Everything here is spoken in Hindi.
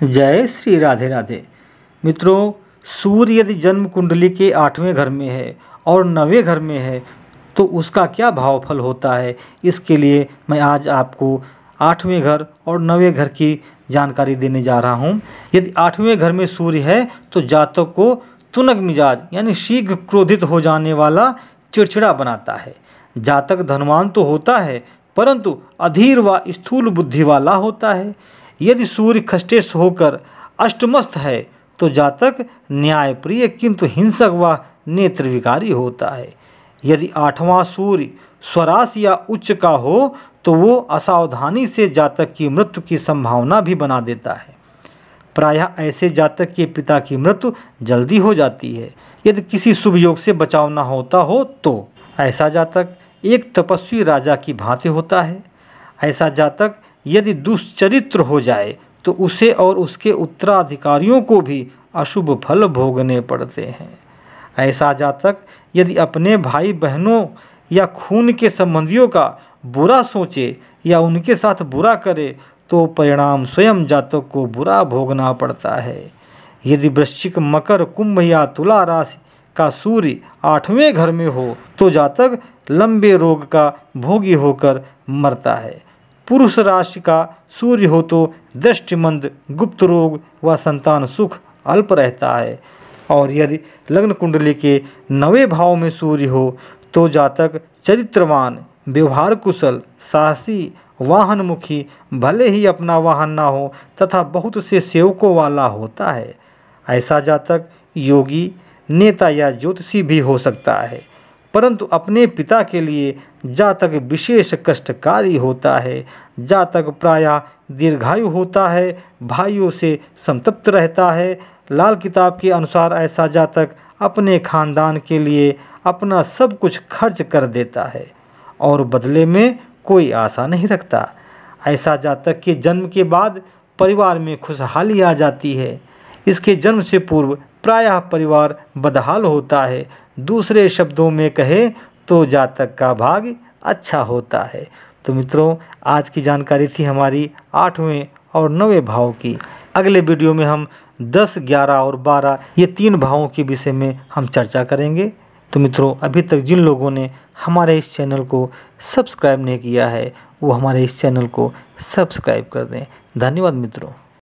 जय श्री राधे राधे। मित्रों सूर्य यदि जन्म कुंडली के आठवें घर में है और नवें घर में है तो उसका क्या भावफल होता है? इसके लिए मैं आज आपको आठवें घर और नवें घर की जानकारी देने जा रहा हूँ। यदि आठवें घर में सूर्य है तो जातक को तुनक मिजाज यानी शीघ्र क्रोधित हो जाने वाला चिड़चिड़ा बनाता है। जातक धनवान तो होता है, परंतु अधीर व स्थूल बुद्धि वाला होता है। यदि सूर्य खष्टेश होकर अष्टमस्त है तो जातक न्यायप्रिय किंतु हिंसक व नेत्र विकारी होता है। यदि आठवां सूर्य स्वरास या उच्च का हो तो वो असावधानी से जातक की मृत्यु की संभावना भी बना देता है। प्रायः ऐसे जातक के पिता की मृत्यु जल्दी हो जाती है। यदि किसी शुभ योग से बचाव न होता हो तो ऐसा जातक एक तपस्वी राजा की भांति होता है। ऐसा जातक यदि दुष्चरित्र हो जाए तो उसे और उसके उत्तराधिकारियों को भी अशुभ फल भोगने पड़ते हैं। ऐसा जातक यदि अपने भाई बहनों या खून के संबंधियों का बुरा सोचे या उनके साथ बुरा करे तो परिणाम स्वयं जातक को बुरा भोगना पड़ता है। यदि वृश्चिक मकर कुंभ या तुला राशि का सूर्य आठवें घर में हो तो जातक लंबे रोग का भोगी होकर मरता है। पुरुष राशि का सूर्य हो तो दृष्टिमंद गुप्त रोग व संतान सुख अल्प रहता है। और यदि लग्न कुंडली के नवे भाव में सूर्य हो तो जातक चरित्रवान, व्यवहार कुशल, साहसी, वाहनमुखी, भले ही अपना वाहन ना हो तथा बहुत से सेवकों वाला होता है। ऐसा जातक योगी, नेता या ज्योतिषी भी हो सकता है। परंतु अपने पिता के लिए जातक विशेष कष्टकारी होता है। जातक प्रायः दीर्घायु होता है, भाइयों से संतप्त रहता है। लाल किताब के अनुसार ऐसा जातक अपने खानदान के लिए अपना सब कुछ खर्च कर देता है और बदले में कोई आशा नहीं रखता। ऐसा जातक के जन्म के बाद परिवार में खुशहाली आ जाती है। इसके जन्म से पूर्व प्रायः परिवार बदहाल होता है। दूसरे शब्दों में कहे तो जातक का भाग अच्छा होता है। तो मित्रों, आज की जानकारी थी हमारी आठवें और नवें भाव की। अगले वीडियो में हम दस, ग्यारह और बारह, ये तीन भावों के विषय में हम चर्चा करेंगे। तो मित्रों, अभी तक जिन लोगों ने हमारे इस चैनल को सब्सक्राइब नहीं किया है, वो हमारे इस चैनल को सब्सक्राइब कर दें। धन्यवाद मित्रों।